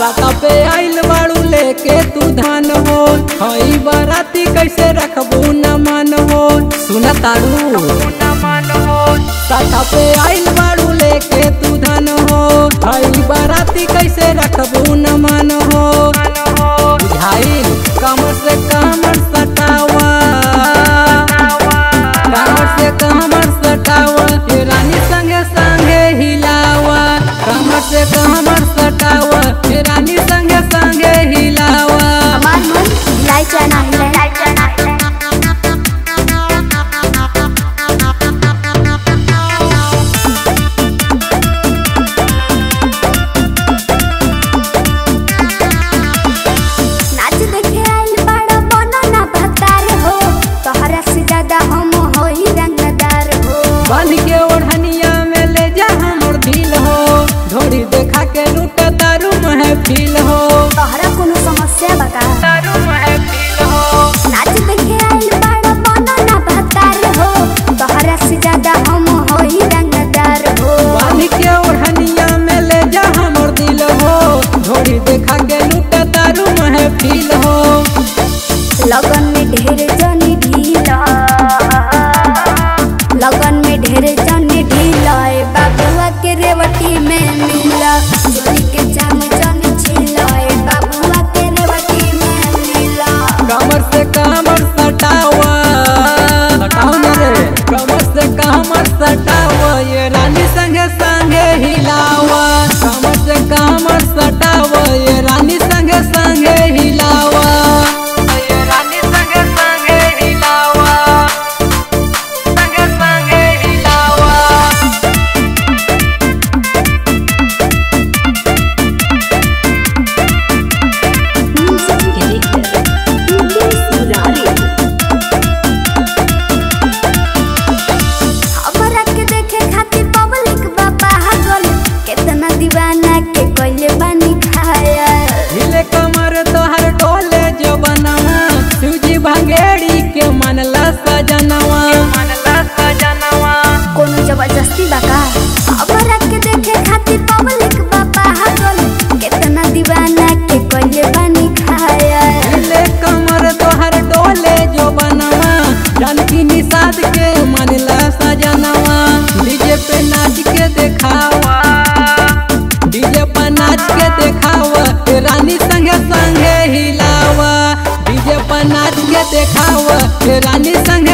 सता पे आइल बाड़ू लेके तू धान हो हई बाराती कैसे रखबू न मन हो सुन तारू। सता पे आइल बाड़ू लेके तू धान हो हई बाराती कैसे रखबू न मन हो बुझाइल कम से कम से कम सटावा। संगे संगे हिलावा। से कम பாலி मेरे जानी ढीला बाबुआ के रेवटी में मिला गोरी के जान जानी छिला बाबुआ के रेवटी में मिला कमर से कमर सटावा। सटाओ ना रे कमर से कमर सटावा। ये रानी संगे संगे हिला। देखा रानी संग